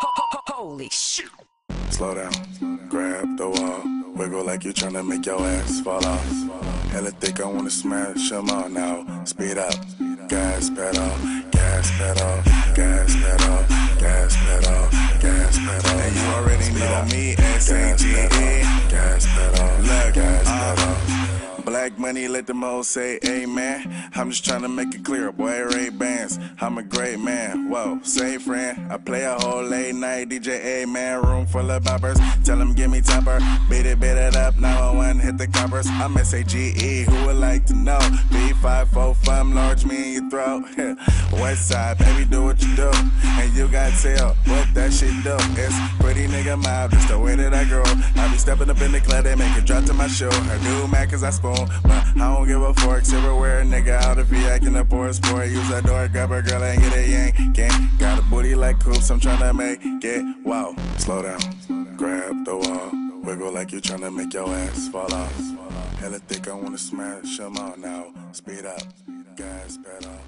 Holy shit. Slow down, grab the wall, wiggle like you're tryna make your ass fall off. Hella thick, I wanna smash 'em all now. Speed up, gas pedal, gas pedal, gas pedal, gas pedal, gas pedal. And you already know me, S-A-G-E. Black money, let them all say amen. I'm just trying to make it clear, boy, Ray Bans. I'm a great man, whoa, say friend. I play a whole late night DJ, amen. Room full of boppers, tell them give me topper. Beat it, beat it up, 911, hit the coppers. I'm S-A-G-E, who would like to know? B545, large me in your throat. West side, baby, do what you do. You got tell what that shit do. It's pretty nigga mob, just the way that I grow. I be stepping up in the club, they make it drop to my show. I do mad cause I spoon, but I don't give a fork. Silverware, nigga, out if he acting up a sport. Use that door, grab a girl and get a yank. Gang, got a booty like coops, I'm trying to make it. Wow, slow down, grab the wall. Wiggle like you're to make your ass fall off. Hella thick, I wanna smash smash 'em all now. Speed up, gas pedal.